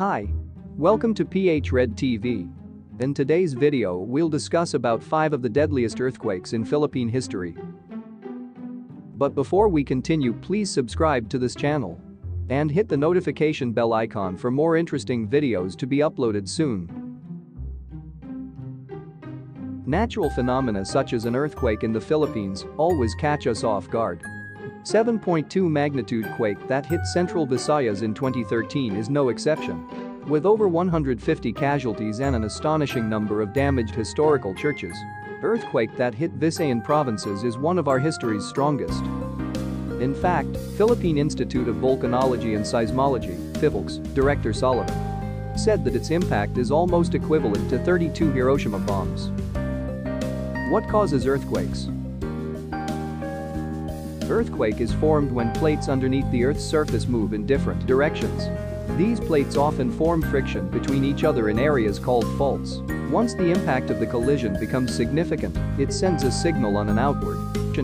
Hi. Welcome to PH Red TV. In today's video, we'll discuss about 5 of the deadliest earthquakes in Philippine history. But before we continue, please subscribe to this channel. And hit the notification bell icon for more interesting videos to be uploaded soon. Natural phenomena such as an earthquake in the Philippines always catch us off guard. 7.2 magnitude quake that hit central Visayas in 2013 is no exception. With over 150 casualties and an astonishing number of damaged historical churches, earthquake that hit Visayan provinces is one of our history's strongest. In fact, Philippine Institute of Volcanology and Seismology, PHIVOLCS, Director Solidum, said that its impact is almost equivalent to 32 Hiroshima bombs. What causes earthquakes? Earthquake is formed when plates underneath the Earth's surface move in different directions. These plates often form friction between each other in areas called faults. Once the impact of the collision becomes significant, it sends a signal on an outward,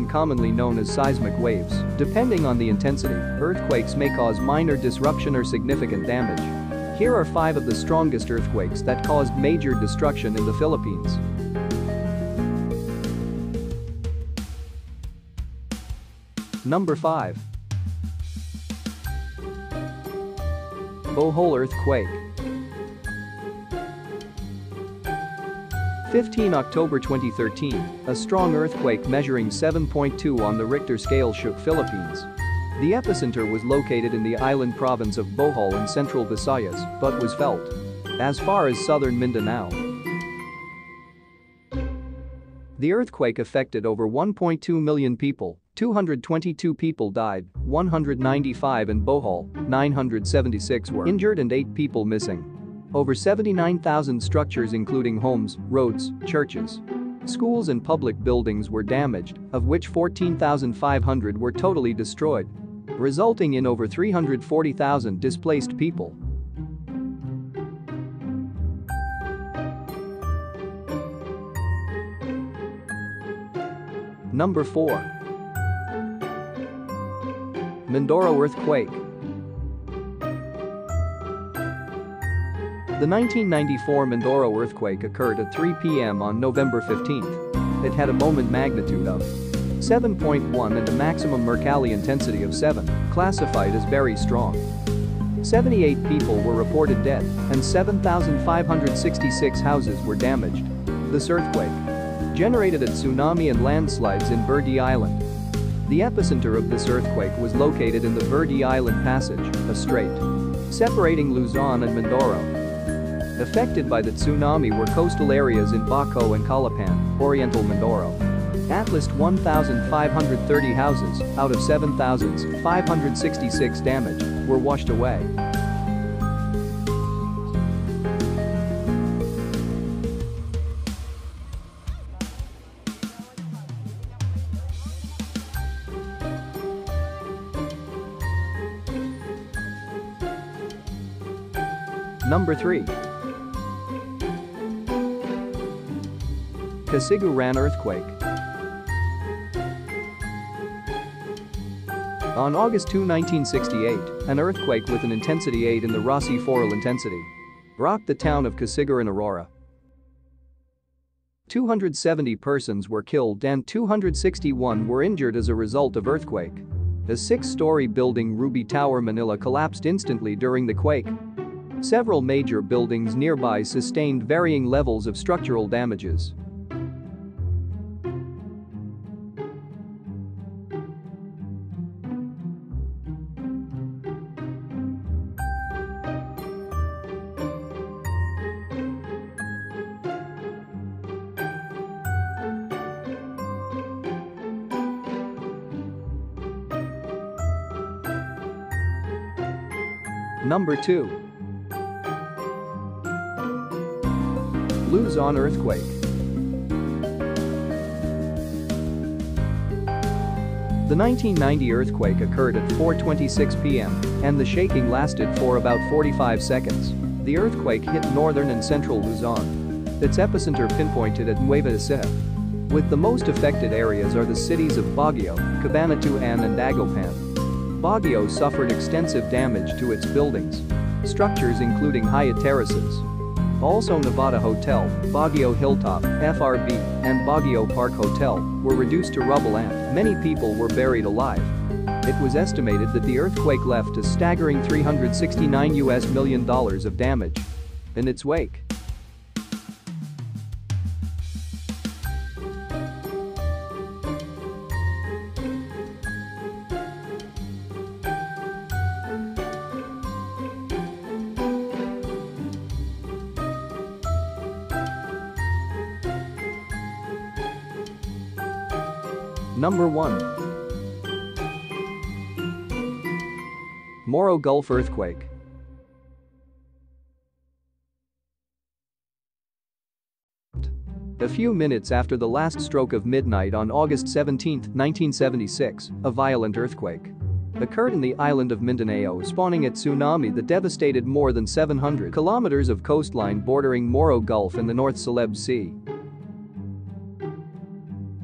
commonly known as seismic waves. Depending on the intensity, earthquakes may cause minor disruption or significant damage. Here are five of the strongest earthquakes that caused major destruction in the Philippines. Number 5. Bohol Earthquake 15 October 2013, a strong earthquake measuring 7.2 on the Richter scale shook Philippines. The epicenter was located in the island province of Bohol in central Visayas but was felt as far as southern Mindanao. The earthquake affected over 1.2 million people, 222 people died, 195 in Bohol, 976 were injured and 8 people missing. Over 79,000 structures including homes, roads, churches, schools and public buildings were damaged, of which 14,500 were totally destroyed, resulting in over 340,000 displaced people. Number 4. Mindoro Earthquake The 1994 Mindoro earthquake occurred at 3 p.m. on November 15. It had a moment magnitude of 7.1 and a maximum Mercalli intensity of 7, classified as very strong. 78 people were reported dead and 7,566 houses were damaged. This earthquake generated a tsunami and landslides in Verde Island. The epicenter of this earthquake was located in the Verde Island Passage, a strait separating Luzon and Mindoro. Affected by the tsunami were coastal areas in Baco and Calapan, Oriental Mindoro. At least 1,530 houses, out of 7,566 damaged, were washed away. Number 3. Casiguran earthquake. On August 2, 1968, an earthquake with an intensity 8 in the Rossi Forel intensity rocked the town of Casiguran, Aurora. 270 persons were killed and 261 were injured as a result of earthquake. The six-story building Ruby Tower Manila collapsed instantly during the quake. Several major buildings nearby sustained varying levels of structural damages. Number 2. Luzon earthquake. The 1990 earthquake occurred at 4.26 p.m. and the shaking lasted for about 45 seconds. The earthquake hit northern and central Luzon. Its epicenter pinpointed at Nueva Ecija. With the most affected areas are the cities of Baguio, Cabanatuan and Dagupan. Baguio suffered extensive damage to its buildings. structures including Hyatt Terraces. Also Nevada Hotel, Baguio Hilltop, FRB, and Baguio Park Hotel were reduced to rubble and many people were buried alive. It was estimated that the earthquake left a staggering 369 US million dollars of damage in its wake. Number 1. Moro Gulf earthquake. A few minutes after the last stroke of midnight on August 17, 1976, a violent earthquake occurred in the island of Mindanao spawning a tsunami that devastated more than 700 kilometers of coastline bordering Moro Gulf in the North Celebes Sea.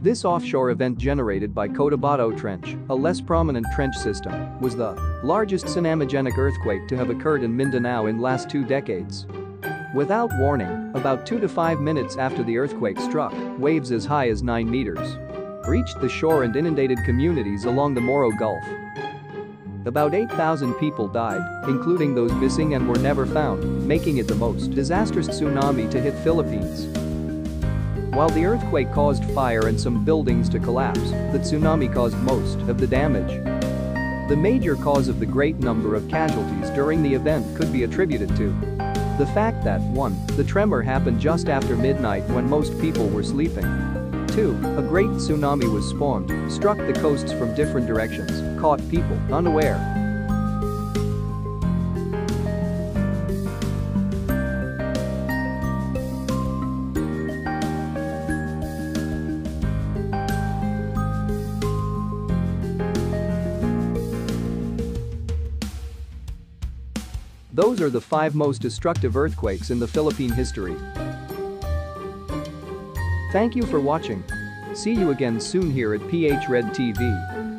This offshore event generated by Cotabato Trench, a less prominent trench system, was the largest tsunamigenic earthquake to have occurred in Mindanao in last two decades. Without warning, about 2 to 5 minutes after the earthquake struck, waves as high as 9 meters reached the shore and inundated communities along the Moro Gulf. About 8,000 people died, including those missing and were never found, making it the most disastrous tsunami to hit Philippines. While the earthquake caused fire and some buildings to collapse, the tsunami caused most of the damage. The major cause of the great number of casualties during the event could be attributed to the fact that 1. The tremor happened just after midnight when most people were sleeping. 2. A great tsunami was spawned, struck the coasts from different directions, caught people unaware, Those are the five most destructive earthquakes in the Philippine history. Thank you for watching. See you again soon here at PH Red TV.